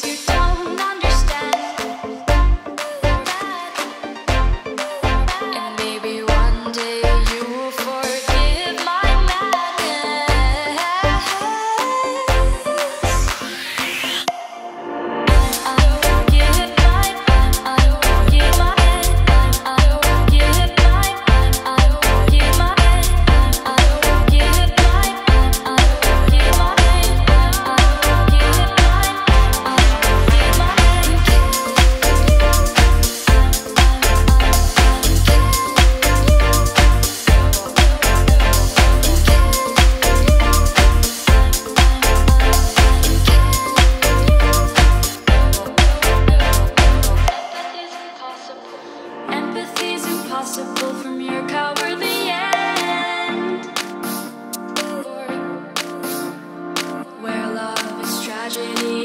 you. misogyny